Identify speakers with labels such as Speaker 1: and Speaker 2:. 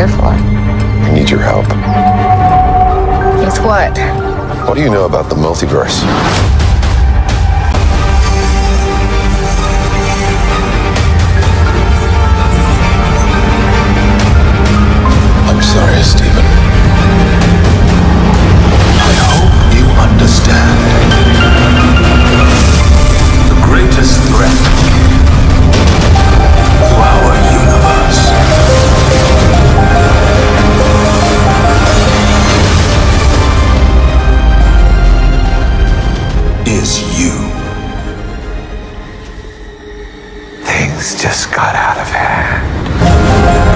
Speaker 1: here for? I
Speaker 2: need your help.
Speaker 1: With what?
Speaker 2: What do you know about the multiverse? Things just got out of hand.